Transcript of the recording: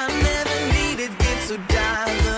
I never needed it to die.